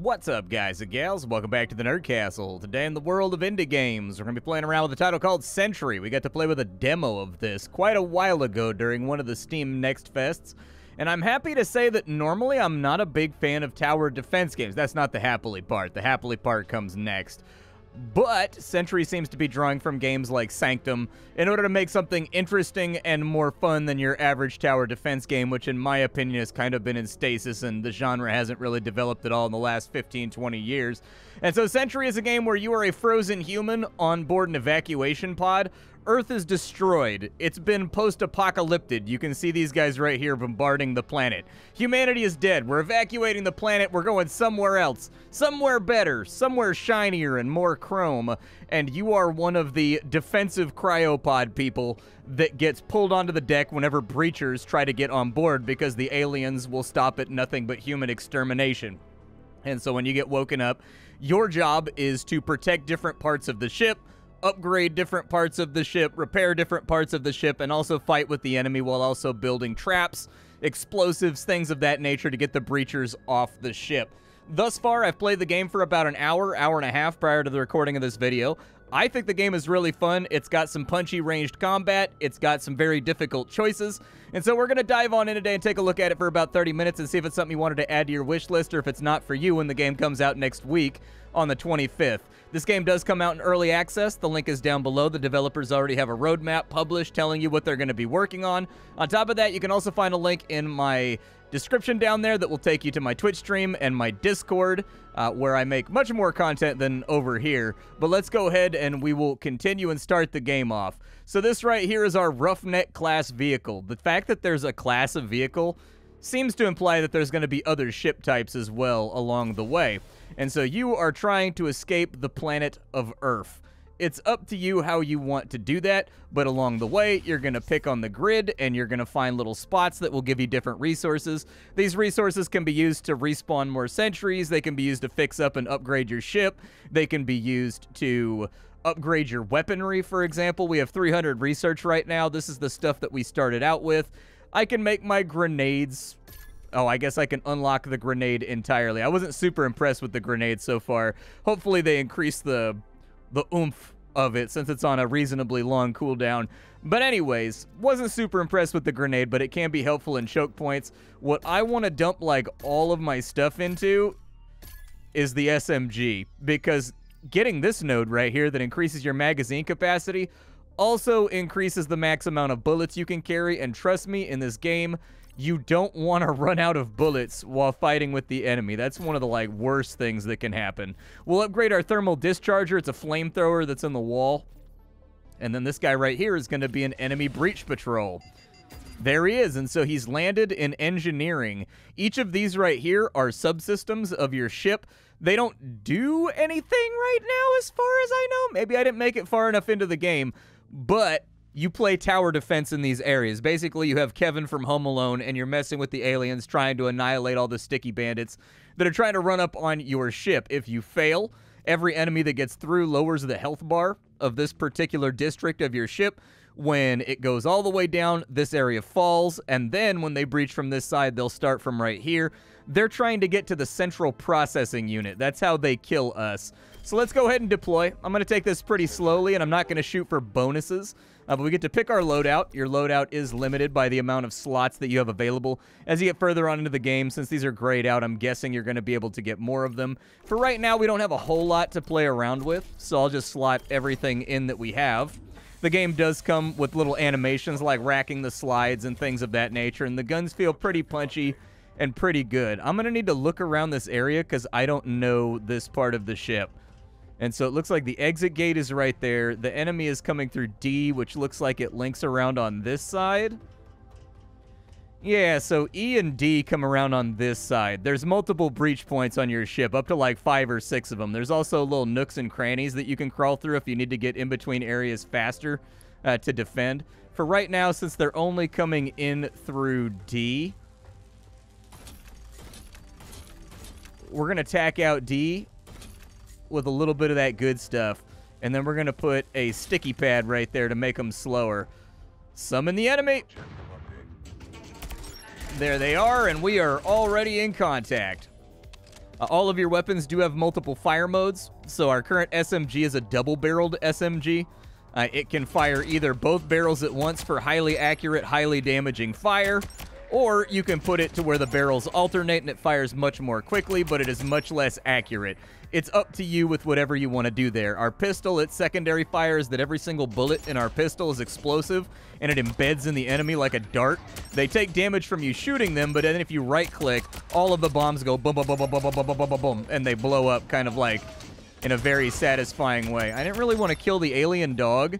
What's up, guys and gals? Welcome back to the Nerd Castle. Today in the world of indie games, we're going to be playing around with a title called Sentry. We got to play with a demo of this quite a while ago during one of the Steam Next Fests. And I'm happy to say that normally I'm not a big fan of tower defense games. That's not the happily part. The happily part comes next. But Sentry seems to be drawing from games like Sanctum in order to make something interesting and more fun than your average tower defense game, which in my opinion has kind of been in stasis and the genre hasn't really developed at all in the last 15, 20 years. And so Sentry is a game where you are a frozen human on board an evacuation pod Earth is destroyed. It's been post-apocalyptic. You can see these guys right here bombarding the planet. Humanity is dead. We're evacuating the planet. We're going somewhere else. Somewhere better. Somewhere shinier and more chrome. And you are one of the defensive cryopod people that gets pulled onto the deck whenever breachers try to get on board because the aliens will stop at nothing but human extermination. And so when you get woken up, your job is to protect different parts of the ship, upgrade different parts of the ship, repair different parts of the ship, and also fight with the enemy while also building traps, explosives, things of that nature to get the breachers off the ship. Thus far, I've played the game for about an hour, hour and a half prior to the recording of this video. I think the game is really fun. It's got some punchy ranged combat. It's got some very difficult choices. And so we're going to dive on in today and take a look at it for about 30 minutes and see if it's something you wanted to add to your wish list or if it's not for you when the game comes out next week on the 25th. This game does come out in early access. The link is down below. The developers already have a roadmap published telling you what they're going to be working on. On top of that, you can also find a link in my description down there that will take you to my Twitch stream and my Discord, uh, where I make much more content than over here. But let's go ahead and we will continue and start the game off. So this right here is our Roughneck class vehicle. The fact that there's a class of vehicle seems to imply that there's going to be other ship types as well along the way. And so you are trying to escape the planet of Earth. It's up to you how you want to do that, but along the way, you're going to pick on the grid and you're going to find little spots that will give you different resources. These resources can be used to respawn more sentries, they can be used to fix up and upgrade your ship, they can be used to upgrade your weaponry, for example. We have 300 research right now. This is the stuff that we started out with. I can make my grenades Oh, I guess I can unlock the grenade entirely. I wasn't super impressed with the grenade so far. Hopefully they increase the the oomph of it since it's on a reasonably long cooldown. But anyways, wasn't super impressed with the grenade, but it can be helpful in choke points. What I want to dump like all of my stuff into is the SMG because getting this node right here that increases your magazine capacity also increases the max amount of bullets you can carry and trust me in this game you don't want to run out of bullets while fighting with the enemy. That's one of the like worst things that can happen. We'll upgrade our thermal discharger. It's a flamethrower that's in the wall. And then this guy right here is going to be an enemy breach patrol. There he is, and so he's landed in engineering. Each of these right here are subsystems of your ship. They don't do anything right now as far as I know. Maybe I didn't make it far enough into the game, but you play tower defense in these areas. Basically, you have Kevin from Home Alone, and you're messing with the aliens, trying to annihilate all the sticky bandits that are trying to run up on your ship. If you fail, every enemy that gets through lowers the health bar of this particular district of your ship. When it goes all the way down, this area falls, and then when they breach from this side, they'll start from right here. They're trying to get to the central processing unit. That's how they kill us. So let's go ahead and deploy. I'm going to take this pretty slowly, and I'm not going to shoot for bonuses. Uh, but we get to pick our loadout. Your loadout is limited by the amount of slots that you have available. As you get further on into the game, since these are grayed out, I'm guessing you're going to be able to get more of them. For right now, we don't have a whole lot to play around with, so I'll just slot everything in that we have. The game does come with little animations like racking the slides and things of that nature, and the guns feel pretty punchy and pretty good. I'm going to need to look around this area because I don't know this part of the ship. And so it looks like the exit gate is right there. The enemy is coming through D, which looks like it links around on this side. Yeah, so E and D come around on this side. There's multiple breach points on your ship, up to like five or six of them. There's also little nooks and crannies that you can crawl through if you need to get in between areas faster uh, to defend. For right now, since they're only coming in through D, we're going to tack out D with a little bit of that good stuff. And then we're going to put a sticky pad right there to make them slower. Summon the enemy. There they are, and we are already in contact. Uh, all of your weapons do have multiple fire modes, so our current SMG is a double-barreled SMG. Uh, it can fire either both barrels at once for highly accurate, highly damaging fire, or you can put it to where the barrels alternate and it fires much more quickly, but it is much less accurate. It's up to you with whatever you want to do there. Our pistol, its secondary fire is that every single bullet in our pistol is explosive, and it embeds in the enemy like a dart. They take damage from you shooting them, but then if you right-click, all of the bombs go boom, boom, boom, boom, boom, boom, boom, boom, boom, boom, and they blow up kind of like in a very satisfying way. I didn't really want to kill the alien dog.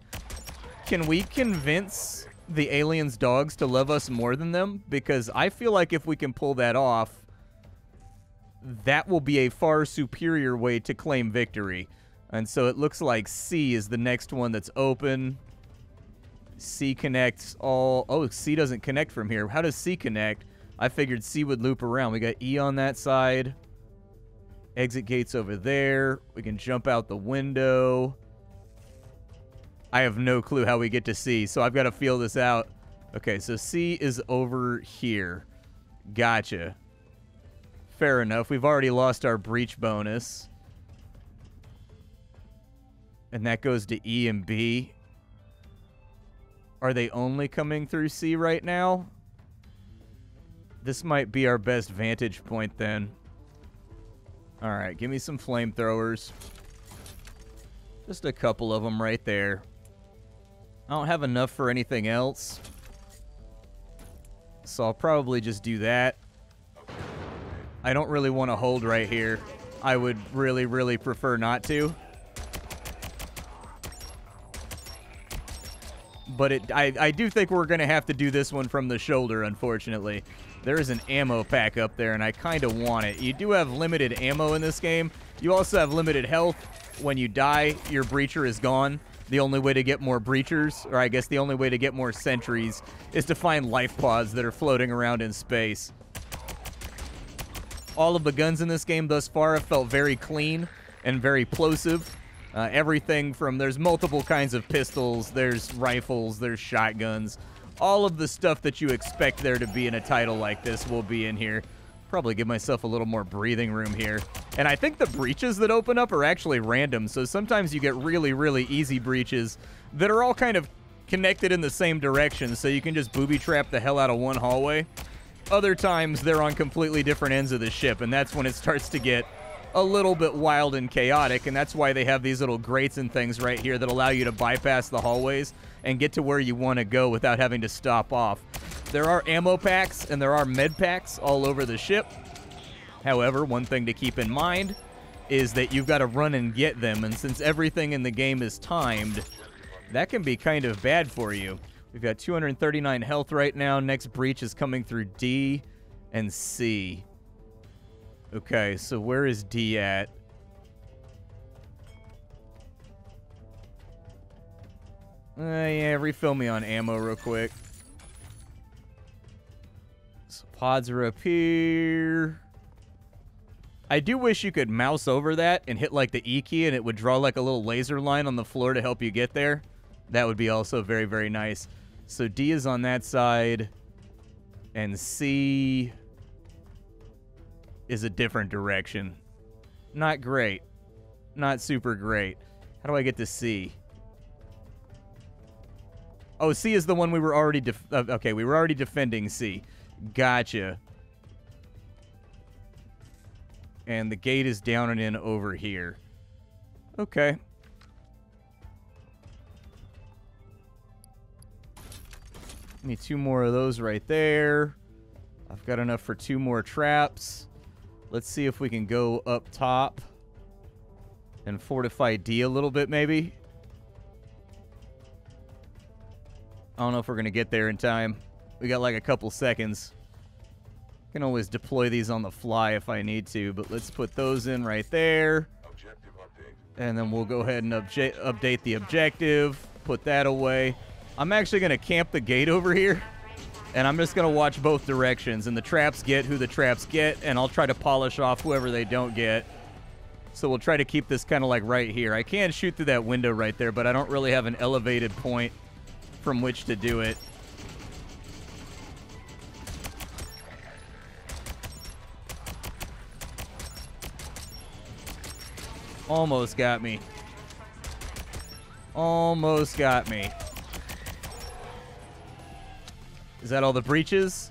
Can we convince the aliens' dogs to love us more than them? Because I feel like if we can pull that off, that will be a far superior way to claim victory. And so it looks like C is the next one that's open. C connects all... Oh, C doesn't connect from here. How does C connect? I figured C would loop around. We got E on that side. Exit gates over there. We can jump out the window. I have no clue how we get to C, so I've got to feel this out. Okay, so C is over here. Gotcha. Fair enough. We've already lost our breach bonus. And that goes to E and B. Are they only coming through C right now? This might be our best vantage point then. Alright, give me some flamethrowers. Just a couple of them right there. I don't have enough for anything else. So I'll probably just do that. I don't really want to hold right here. I would really, really prefer not to. But it, I, I do think we're going to have to do this one from the shoulder, unfortunately. There is an ammo pack up there, and I kind of want it. You do have limited ammo in this game. You also have limited health. When you die, your breacher is gone. The only way to get more breachers, or I guess the only way to get more sentries, is to find life pods that are floating around in space. All of the guns in this game thus far have felt very clean and very plosive. Uh, everything from, there's multiple kinds of pistols, there's rifles, there's shotguns. All of the stuff that you expect there to be in a title like this will be in here. Probably give myself a little more breathing room here. And I think the breaches that open up are actually random, so sometimes you get really, really easy breaches that are all kind of connected in the same direction, so you can just booby trap the hell out of one hallway. Other times, they're on completely different ends of the ship, and that's when it starts to get a little bit wild and chaotic, and that's why they have these little grates and things right here that allow you to bypass the hallways and get to where you want to go without having to stop off. There are ammo packs and there are med packs all over the ship. However, one thing to keep in mind is that you've got to run and get them, and since everything in the game is timed, that can be kind of bad for you. We've got 239 health right now. Next breach is coming through D and C. Okay, so where is D at? Uh, yeah, refill me on ammo real quick. Pods are up here. I do wish you could mouse over that and hit like the E key and it would draw like a little laser line on the floor to help you get there. That would be also very, very nice. So D is on that side and C is a different direction. Not great. Not super great. How do I get to C? Oh, C is the one we were already... Uh, okay, we were already defending C. Gotcha. And the gate is down and in over here. Okay. Need two more of those right there. I've got enough for two more traps. Let's see if we can go up top and fortify D a little bit, maybe. I don't know if we're going to get there in time. We got like a couple seconds. Can always deploy these on the fly if I need to, but let's put those in right there. And then we'll go ahead and update the objective, put that away. I'm actually going to camp the gate over here, and I'm just going to watch both directions, and the traps get who the traps get, and I'll try to polish off whoever they don't get. So we'll try to keep this kind of like right here. I can shoot through that window right there, but I don't really have an elevated point from which to do it. Almost got me. Almost got me. Is that all the breaches?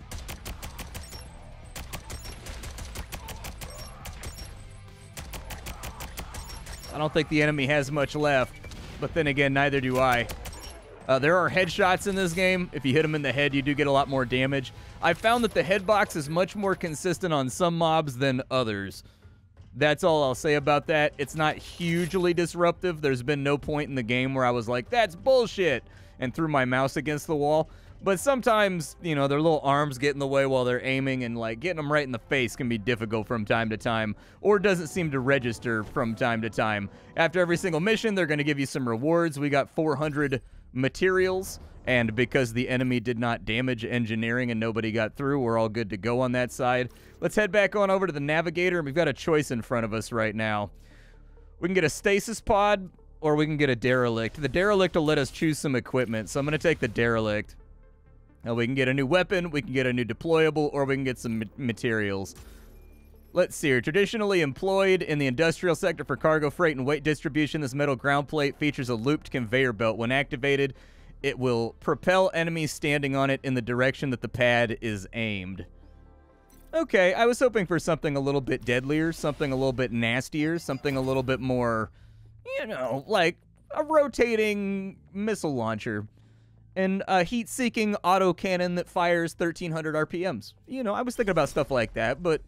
I don't think the enemy has much left, but then again, neither do I. Uh, there are headshots in this game. If you hit them in the head, you do get a lot more damage. I found that the headbox is much more consistent on some mobs than others. That's all I'll say about that. It's not hugely disruptive. There's been no point in the game where I was like, that's bullshit, and threw my mouse against the wall. But sometimes, you know, their little arms get in the way while they're aiming, and like getting them right in the face can be difficult from time to time, or doesn't seem to register from time to time. After every single mission, they're going to give you some rewards. We got 400 materials, and because the enemy did not damage engineering and nobody got through, we're all good to go on that side. Let's head back on over to the navigator, and we've got a choice in front of us right now. We can get a stasis pod, or we can get a derelict. The derelict will let us choose some equipment, so I'm going to take the derelict. Now we can get a new weapon, we can get a new deployable, or we can get some materials. Let's see here. Traditionally employed in the industrial sector for cargo freight and weight distribution, this metal ground plate features a looped conveyor belt. When activated, it will propel enemies standing on it in the direction that the pad is aimed. Okay, I was hoping for something a little bit deadlier, something a little bit nastier, something a little bit more, you know, like a rotating missile launcher and a heat-seeking autocannon that fires 1300 RPMs. You know, I was thinking about stuff like that, but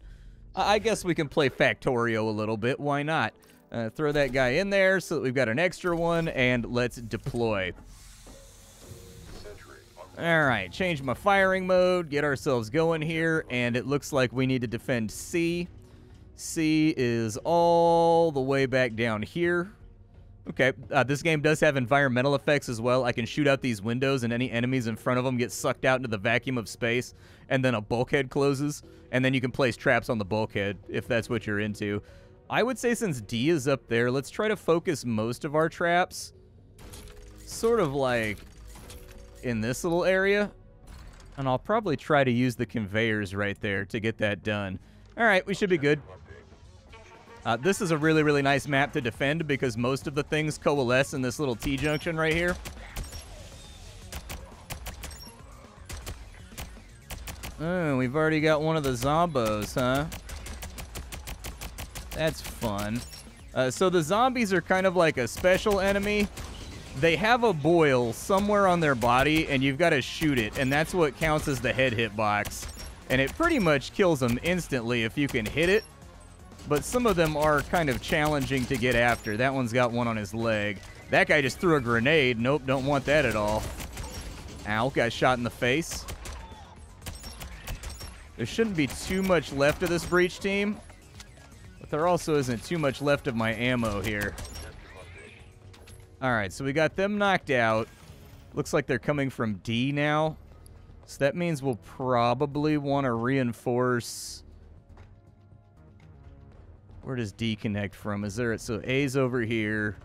I guess we can play Factorio a little bit. Why not? Uh, throw that guy in there so that we've got an extra one, and let's deploy. All right, change my firing mode, get ourselves going here, and it looks like we need to defend C. C is all the way back down here. Okay, uh, this game does have environmental effects as well. I can shoot out these windows and any enemies in front of them get sucked out into the vacuum of space, and then a bulkhead closes, and then you can place traps on the bulkhead if that's what you're into. I would say since D is up there, let's try to focus most of our traps sort of like in this little area, and I'll probably try to use the conveyors right there to get that done. All right, we should be good. Uh, this is a really, really nice map to defend because most of the things coalesce in this little T-junction right here. Oh, we've already got one of the zombos, huh? That's fun. Uh, so the zombies are kind of like a special enemy. They have a boil somewhere on their body, and you've got to shoot it, and that's what counts as the head hit box. And it pretty much kills them instantly if you can hit it but some of them are kind of challenging to get after. That one's got one on his leg. That guy just threw a grenade. Nope, don't want that at all. Ow, got shot in the face. There shouldn't be too much left of this breach team, but there also isn't too much left of my ammo here. All right, so we got them knocked out. Looks like they're coming from D now. So that means we'll probably want to reinforce where does D connect from? Is there... So A's over here.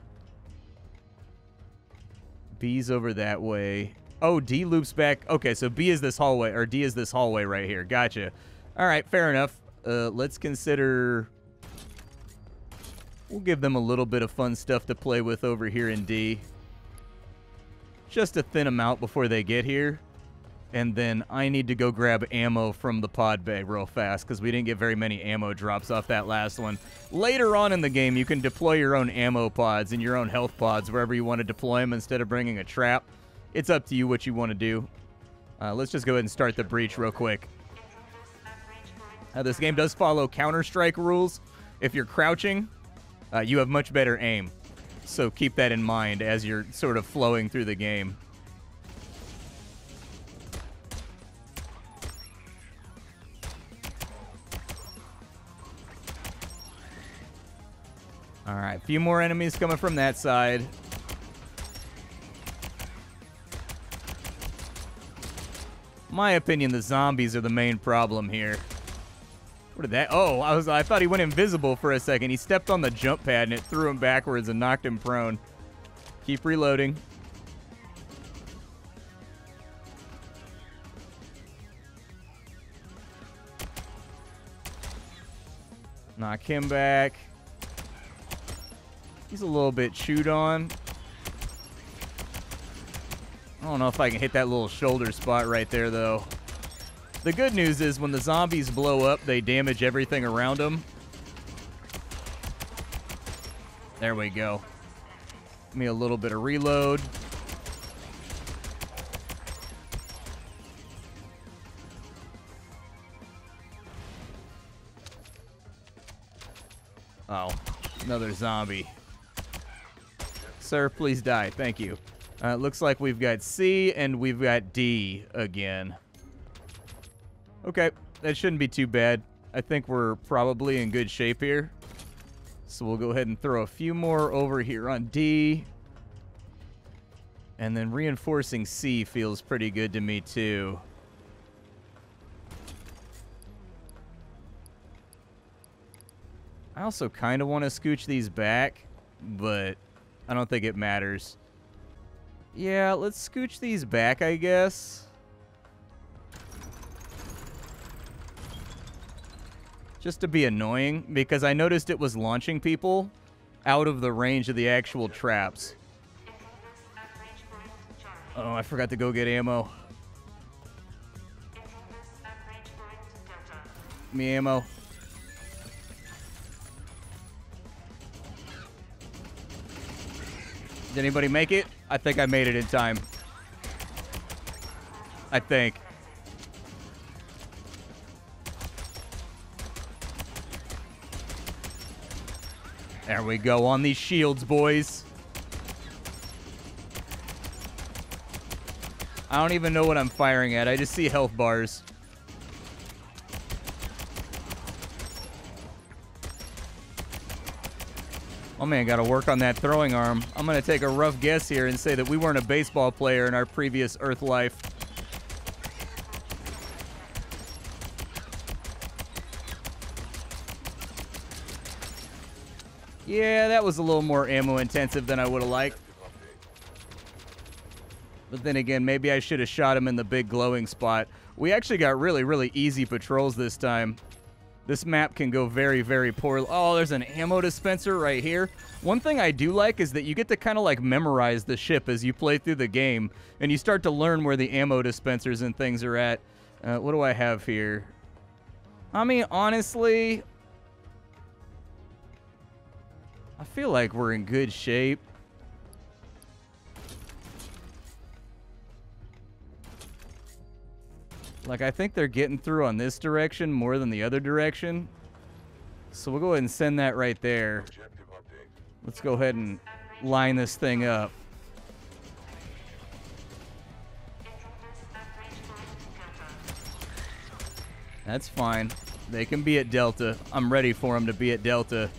B's over that way. Oh, D loops back. Okay, so B is this hallway, or D is this hallway right here. Gotcha. All right, fair enough. Uh, let's consider... We'll give them a little bit of fun stuff to play with over here in D. Just to thin them out before they get here and then I need to go grab ammo from the pod bay real fast because we didn't get very many ammo drops off that last one. Later on in the game, you can deploy your own ammo pods and your own health pods wherever you want to deploy them instead of bringing a trap. It's up to you what you want to do. Uh, let's just go ahead and start the breach real quick. Uh, this game does follow Counter-Strike rules. If you're crouching, uh, you have much better aim. So keep that in mind as you're sort of flowing through the game. All right, a few more enemies coming from that side. My opinion, the zombies are the main problem here. What did that? Oh, I was I thought he went invisible for a second. He stepped on the jump pad and it threw him backwards and knocked him prone. Keep reloading. Knock him back. He's a little bit chewed on. I don't know if I can hit that little shoulder spot right there, though. The good news is when the zombies blow up, they damage everything around them. There we go. Give me a little bit of reload. Oh, another zombie. Sir, please die. Thank you. Uh, looks like we've got C and we've got D again. Okay, that shouldn't be too bad. I think we're probably in good shape here. So we'll go ahead and throw a few more over here on D. And then reinforcing C feels pretty good to me too. I also kind of want to scooch these back, but I don't think it matters. Yeah, let's scooch these back, I guess. Just to be annoying, because I noticed it was launching people out of the range of the actual traps. Oh, I forgot to go get ammo. Me ammo. Did anybody make it? I think I made it in time. I think. We go on these shields, boys. I don't even know what I'm firing at. I just see health bars. Oh man, got to work on that throwing arm. I'm to take a rough guess here and say that we weren't a baseball player in our previous Earth life. Yeah, that was a little more ammo intensive than I would have liked. But then again, maybe I should have shot him in the big glowing spot. We actually got really, really easy patrols this time. This map can go very, very poorly. Oh, there's an ammo dispenser right here. One thing I do like is that you get to kind of like memorize the ship as you play through the game, and you start to learn where the ammo dispensers and things are at. Uh, what do I have here? I mean, honestly, I feel like we're in good shape. Like, I think they're getting through on this direction more than the other direction. So we'll go ahead and send that right there. Let's go ahead and line this thing up. That's fine. They can be at Delta. I'm ready for them to be at Delta.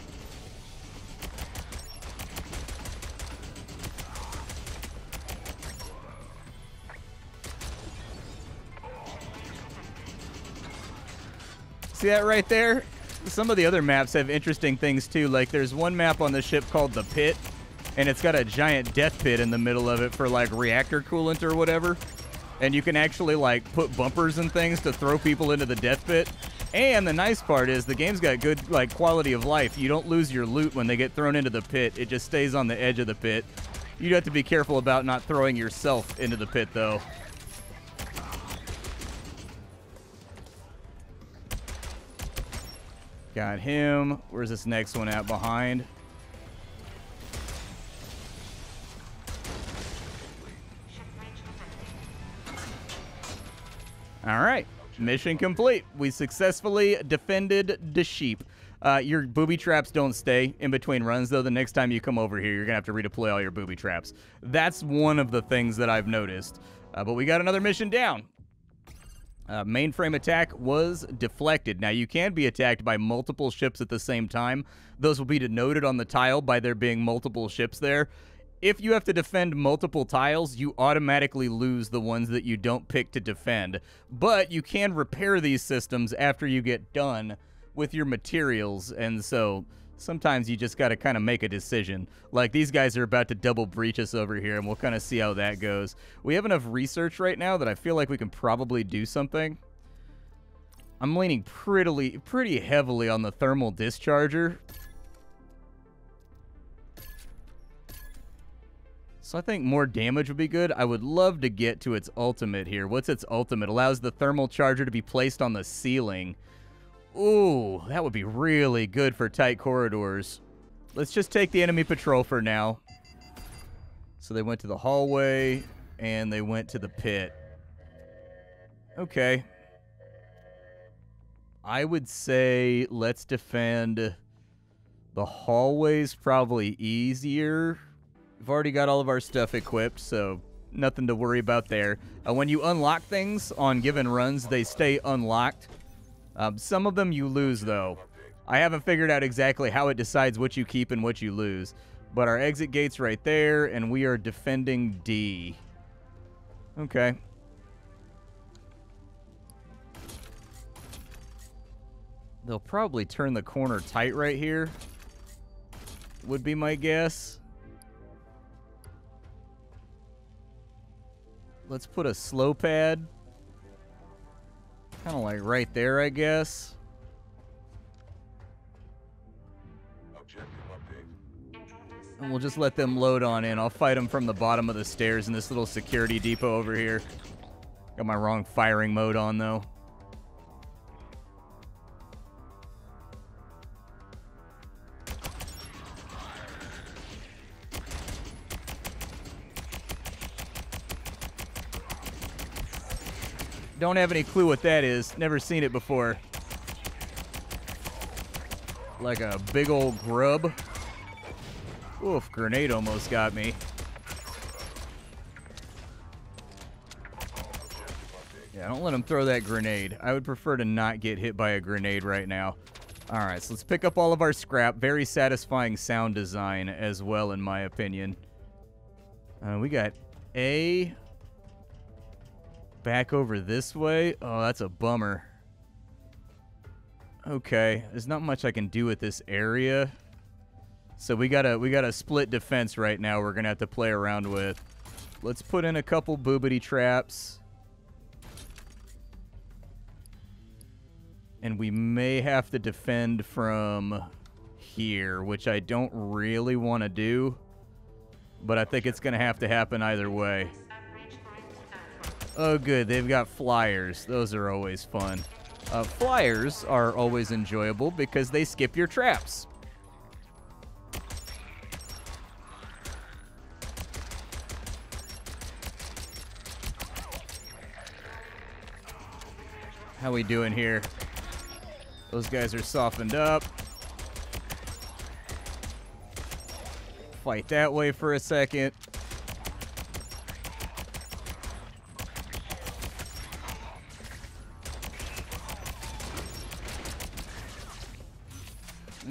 See that right there? Some of the other maps have interesting things too. Like there's one map on the ship called the Pit, and it's got a giant death pit in the middle of it for like reactor coolant or whatever. And you can actually like put bumpers and things to throw people into the death pit. And the nice part is the game's got good like quality of life. You don't lose your loot when they get thrown into the pit. It just stays on the edge of the pit. You have to be careful about not throwing yourself into the pit though. Got him. Where's this next one at behind? All right. Mission complete. We successfully defended the sheep. Uh, your booby traps don't stay in between runs, though. The next time you come over here, you're going to have to redeploy all your booby traps. That's one of the things that I've noticed. Uh, but we got another mission down. Uh, mainframe attack was deflected. Now, you can be attacked by multiple ships at the same time. Those will be denoted on the tile by there being multiple ships there. If you have to defend multiple tiles, you automatically lose the ones that you don't pick to defend. But you can repair these systems after you get done with your materials, and so sometimes you just got to kind of make a decision. Like these guys are about to double breach us over here, and we'll kind of see how that goes. We have enough research right now that I feel like we can probably do something. I'm leaning pretty, pretty heavily on the thermal discharger. So I think more damage would be good. I would love to get to its ultimate here. What's its ultimate? Allows the thermal charger to be placed on the ceiling. Ooh, that would be really good for tight corridors. Let's just take the enemy patrol for now. So they went to the hallway, and they went to the pit. Okay. I would say let's defend the hallways probably easier. We've already got all of our stuff equipped, so nothing to worry about there. Uh, when you unlock things on given runs, they stay unlocked. Um, some of them you lose, though. I haven't figured out exactly how it decides what you keep and what you lose. But our exit gate's right there, and we are defending D. Okay. They'll probably turn the corner tight right here. Would be my guess. Let's put a slow pad. Kind of like right there, I guess. And we'll just let them load on in. I'll fight them from the bottom of the stairs in this little security depot over here. Got my wrong firing mode on, though. Don't have any clue what that is. Never seen it before. Like a big old grub. Oof, grenade almost got me. Yeah, don't let him throw that grenade. I would prefer to not get hit by a grenade right now. All right, so let's pick up all of our scrap. Very satisfying sound design as well, in my opinion. Uh, we got A back over this way. Oh, that's a bummer. Okay, there's not much I can do with this area. So we got a we got a split defense right now we're going to have to play around with. Let's put in a couple boobity traps. And we may have to defend from here, which I don't really want to do. But I think it's going to have to happen either way. Oh, good. They've got flyers. Those are always fun. Uh, flyers are always enjoyable because they skip your traps. How we doing here? Those guys are softened up. Fight that way for a second.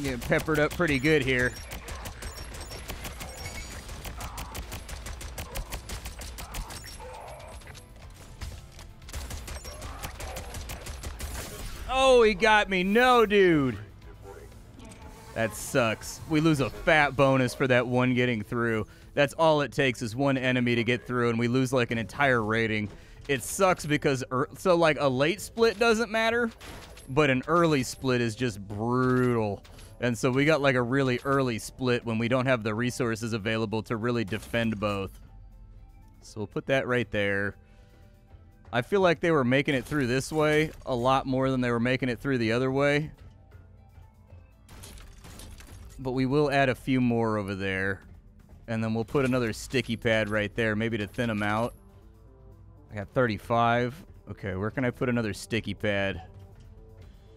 getting peppered up pretty good here. Oh, he got me. No, dude. That sucks. We lose a fat bonus for that one getting through. That's all it takes is one enemy to get through, and we lose like an entire rating. It sucks because, er so like a late split doesn't matter, but an early split is just brutal. And so we got like a really early split when we don't have the resources available to really defend both. So we'll put that right there. I feel like they were making it through this way a lot more than they were making it through the other way. But we will add a few more over there. And then we'll put another sticky pad right there, maybe to thin them out. I got 35. Okay, where can I put another sticky pad?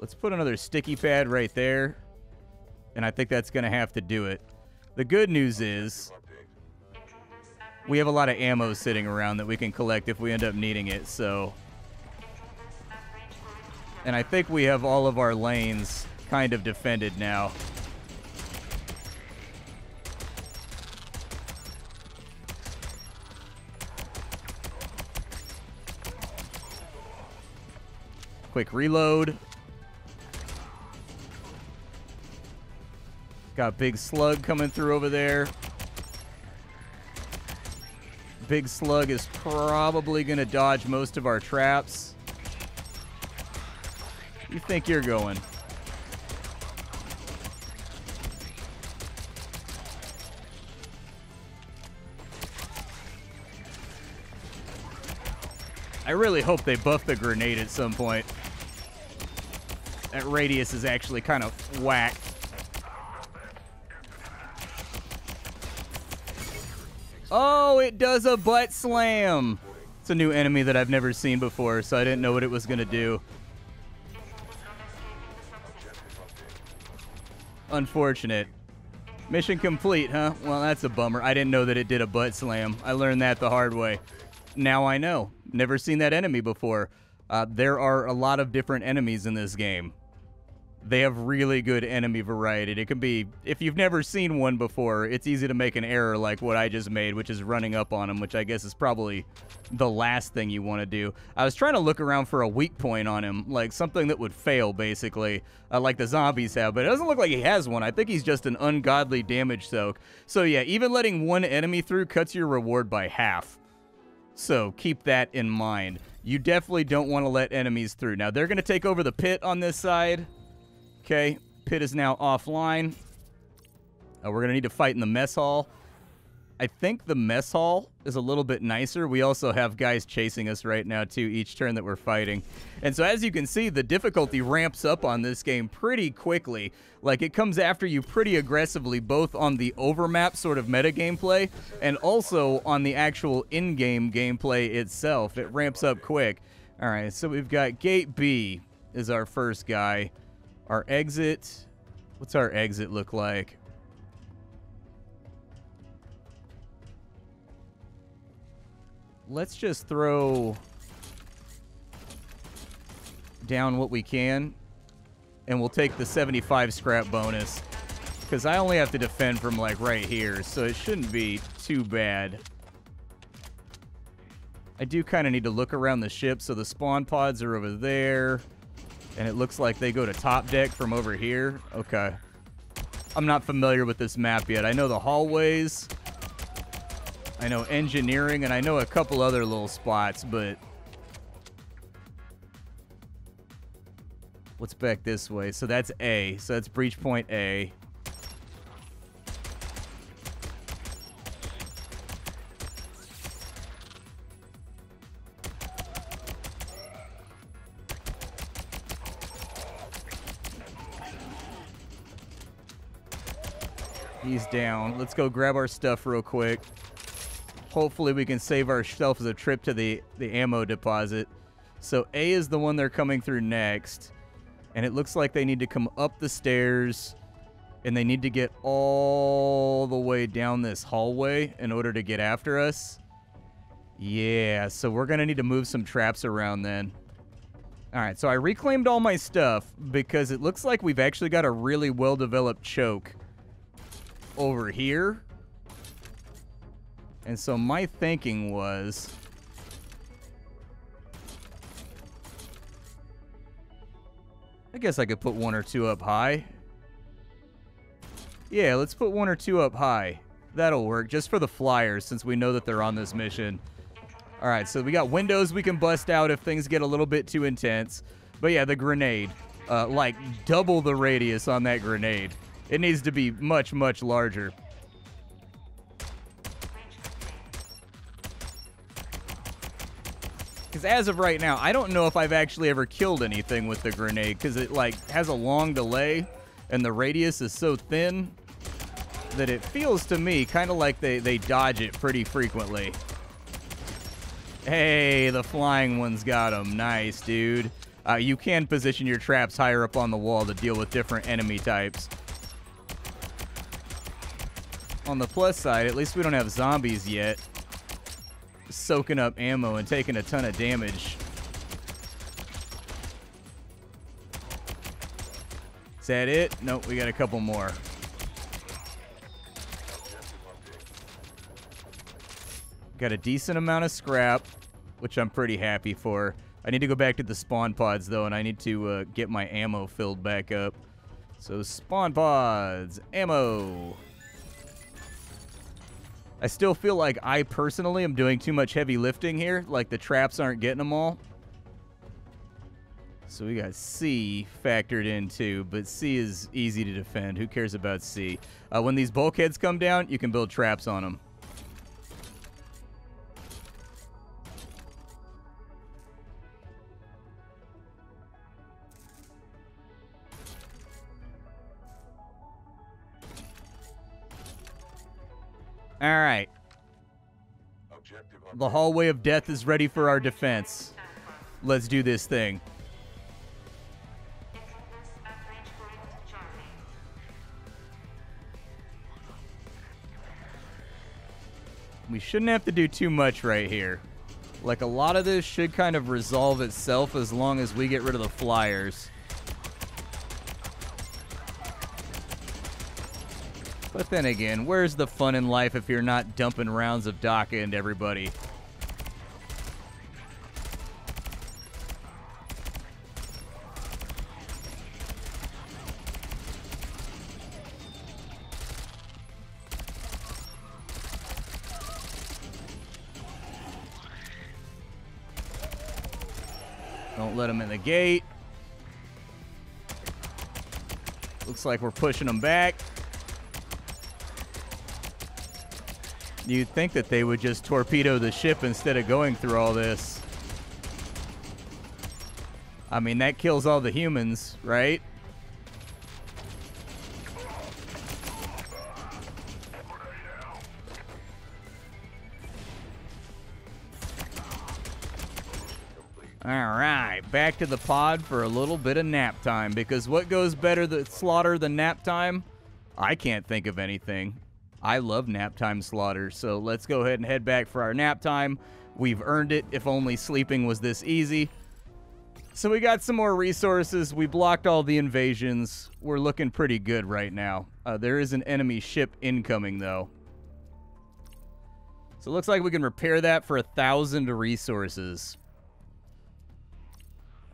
Let's put another sticky pad right there and I think that's going to have to do it. The good news is we have a lot of ammo sitting around that we can collect if we end up needing it, so... And I think we have all of our lanes kind of defended now. Quick reload. Got Big Slug coming through over there. Big Slug is probably going to dodge most of our traps. You think you're going? I really hope they buff the grenade at some point. That radius is actually kind of whack. It does a butt slam. It's a new enemy that I've never seen before, so I didn't know what it was going to do. Unfortunate. Mission complete, huh? Well, that's a bummer. I didn't know that it did a butt slam. I learned that the hard way. Now I know. Never seen that enemy before. Uh, there are a lot of different enemies in this game they have really good enemy variety. It can be, if you've never seen one before, it's easy to make an error like what I just made, which is running up on him, which I guess is probably the last thing you want to do. I was trying to look around for a weak point on him, like something that would fail, basically, uh, like the zombies have, but it doesn't look like he has one. I think he's just an ungodly damage soak. So yeah, even letting one enemy through cuts your reward by half. So keep that in mind. You definitely don't want to let enemies through. Now, they're going to take over the pit on this side. Okay, pit is now offline. Uh, we're going to need to fight in the mess hall. I think the mess hall is a little bit nicer. We also have guys chasing us right now, too, each turn that we're fighting. And so as you can see, the difficulty ramps up on this game pretty quickly. Like, it comes after you pretty aggressively, both on the overmap sort of meta gameplay and also on the actual in-game gameplay itself. It ramps up quick. All right, so we've got Gate B is our first guy. Our exit, what's our exit look like? Let's just throw down what we can, and we'll take the 75 scrap bonus. Because I only have to defend from, like, right here, so it shouldn't be too bad. I do kind of need to look around the ship, so the spawn pods are over there. And it looks like they go to top deck from over here. Okay. I'm not familiar with this map yet. I know the hallways. I know engineering, and I know a couple other little spots, but... What's back this way? So that's A. So that's breach point A. He's down. Let's go grab our stuff real quick. Hopefully we can save ourselves a trip to the, the ammo deposit. So A is the one they're coming through next. And it looks like they need to come up the stairs. And they need to get all the way down this hallway in order to get after us. Yeah, so we're going to need to move some traps around then. All right, so I reclaimed all my stuff because it looks like we've actually got a really well-developed choke over here. And so my thinking was... I guess I could put one or two up high. Yeah, let's put one or two up high. That'll work, just for the flyers, since we know that they're on this mission. All right, so we got windows we can bust out if things get a little bit too intense. But yeah, the grenade. Uh, like, double the radius on that grenade. It needs to be much, much larger. Because as of right now, I don't know if I've actually ever killed anything with the grenade because it like has a long delay and the radius is so thin that it feels to me kind of like they, they dodge it pretty frequently. Hey, the flying one's got him. Nice, dude. Uh, you can position your traps higher up on the wall to deal with different enemy types on the plus side, at least we don't have zombies yet. Soaking up ammo and taking a ton of damage. Is that it? Nope, we got a couple more. Got a decent amount of scrap, which I'm pretty happy for. I need to go back to the spawn pods, though, and I need to uh, get my ammo filled back up. So spawn pods, ammo. I still feel like I personally am doing too much heavy lifting here. Like the traps aren't getting them all. So we got C factored in too, but C is easy to defend. Who cares about C? Uh, when these bulkheads come down, you can build traps on them. All right. The hallway of death is ready for our defense. Let's do this thing. We shouldn't have to do too much right here. Like, a lot of this should kind of resolve itself as long as we get rid of the flyers. But then again, where's the fun in life if you're not dumping rounds of dakka into everybody? Don't let them in the gate. Looks like we're pushing them back. You'd think that they would just torpedo the ship instead of going through all this. I mean, that kills all the humans, right? All right, back to the pod for a little bit of nap time because what goes better than slaughter than nap time? I can't think of anything. I love nap time slaughter, so let's go ahead and head back for our nap time. We've earned it if only sleeping was this easy. So we got some more resources. We blocked all the invasions. We're looking pretty good right now. Uh, there is an enemy ship incoming, though. So it looks like we can repair that for a thousand resources.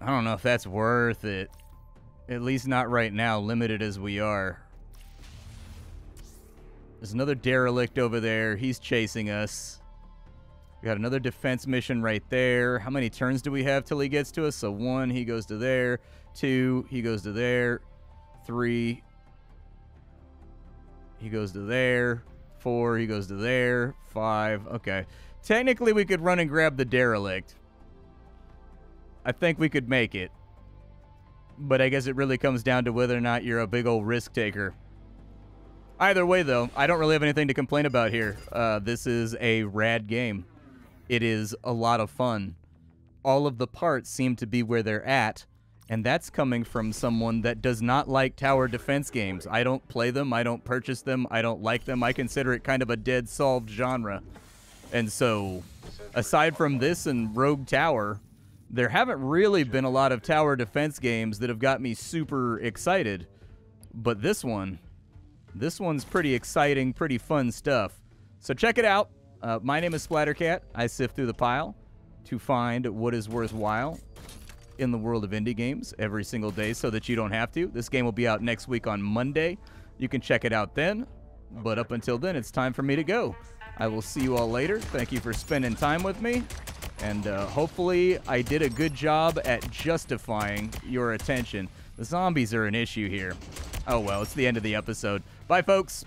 I don't know if that's worth it. At least not right now, limited as we are. There's another derelict over there. He's chasing us. We got another defense mission right there. How many turns do we have till he gets to us? So one, he goes to there. Two, he goes to there. Three, he goes to there. Four, he goes to there. Five, okay. Technically, we could run and grab the derelict. I think we could make it. But I guess it really comes down to whether or not you're a big old risk taker. Either way, though, I don't really have anything to complain about here. Uh, this is a rad game. It is a lot of fun. All of the parts seem to be where they're at, and that's coming from someone that does not like tower defense games. I don't play them, I don't purchase them, I don't like them. I consider it kind of a dead solved genre. And so, aside from this and Rogue Tower, there haven't really been a lot of tower defense games that have got me super excited. But this one, this one's pretty exciting, pretty fun stuff. So check it out. Uh, my name is Splattercat. I sift through the pile to find what is worthwhile in the world of indie games every single day so that you don't have to. This game will be out next week on Monday. You can check it out then. But up until then, it's time for me to go. I will see you all later. Thank you for spending time with me. And uh, hopefully, I did a good job at justifying your attention. The zombies are an issue here. Oh well, it's the end of the episode. Bye, folks.